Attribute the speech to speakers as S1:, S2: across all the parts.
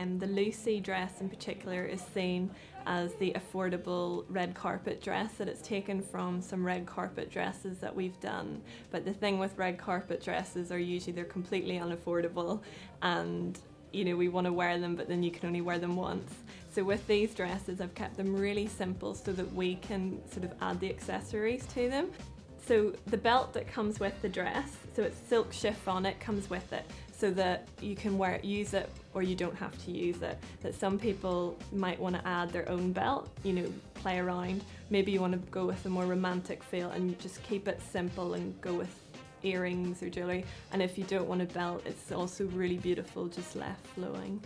S1: Um, the Lucy dress in particular is seen as the affordable red carpet dress that it's taken from some red carpet dresses that we've done. But the thing with red carpet dresses are usually they're completely unaffordable and you know we want to wear them but then you can only wear them once. So with these dresses I've kept them really simple so that we can sort of add the accessories to them. So the belt that comes with the dress, so it's silk chiffon, it comes with it so that you can wear it, use it or you don't have to use it. That some people might want to add their own belt, you know, play around. Maybe you want to go with a more romantic feel and just keep it simple and go with earrings or jewellery. And if you don't want a belt, it's also really beautiful just left flowing.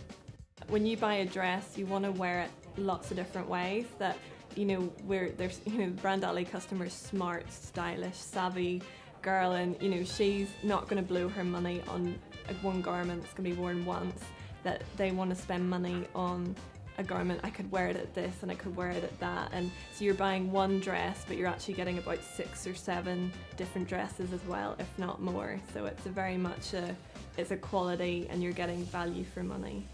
S1: When you buy a dress, you want to wear it lots of different ways that you know, where there's, you know, Brand Alley customers smart, stylish, savvy girl and, you know, she's not going to blow her money on one garment that's going to be worn once, that they want to spend money on a garment, I could wear it at this and I could wear it at that. And so you're buying one dress, but you're actually getting about six or seven different dresses as well, if not more. So it's a very much a, it's a quality and you're getting value for money.